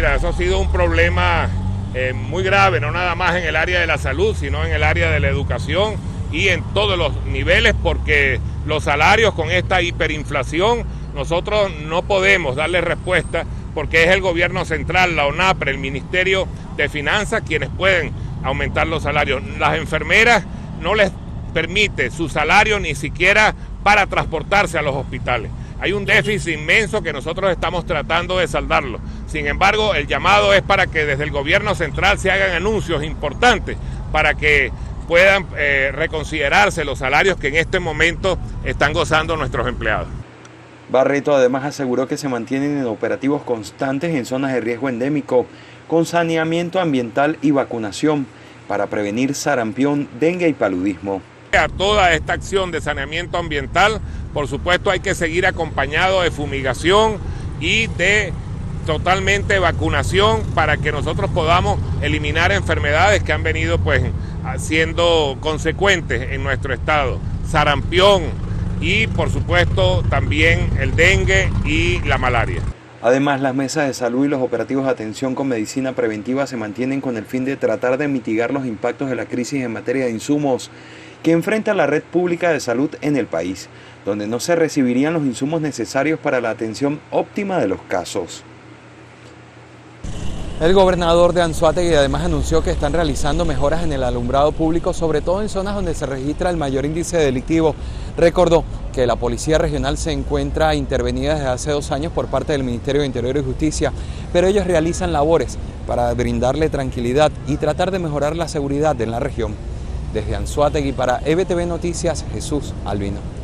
Mira, eso ha sido un problema eh, muy grave, no nada más en el área de la salud, sino en el área de la educación y en todos los niveles, porque los salarios con esta hiperinflación, nosotros no podemos darle respuesta porque es el gobierno central, la ONAPRE, el Ministerio de Finanzas quienes pueden aumentar los salarios. Las enfermeras no les permite su salario ni siquiera para transportarse a los hospitales. Hay un déficit inmenso que nosotros estamos tratando de saldarlo. Sin embargo, el llamado es para que desde el gobierno central se hagan anuncios importantes para que puedan eh, reconsiderarse los salarios que en este momento están gozando nuestros empleados. Barreto además aseguró que se mantienen en operativos constantes en zonas de riesgo endémico, con saneamiento ambiental y vacunación para prevenir sarampión, dengue y paludismo. A toda esta acción de saneamiento ambiental, por supuesto hay que seguir acompañado de fumigación y de totalmente vacunación para que nosotros podamos eliminar enfermedades que han venido pues siendo consecuentes en nuestro estado. Sarampión y por supuesto también el dengue y la malaria. Además, las mesas de salud y los operativos de atención con medicina preventiva se mantienen con el fin de tratar de mitigar los impactos de la crisis en materia de insumos que enfrenta la red pública de salud en el país, donde no se recibirían los insumos necesarios para la atención óptima de los casos. El gobernador de Anzuategui además anunció que están realizando mejoras en el alumbrado público, sobre todo en zonas donde se registra el mayor índice delictivo. Recordó que la Policía Regional se encuentra intervenida desde hace dos años por parte del Ministerio de Interior y Justicia, pero ellos realizan labores para brindarle tranquilidad y tratar de mejorar la seguridad en la región. Desde Anzuategui para EBTV Noticias, Jesús Albino.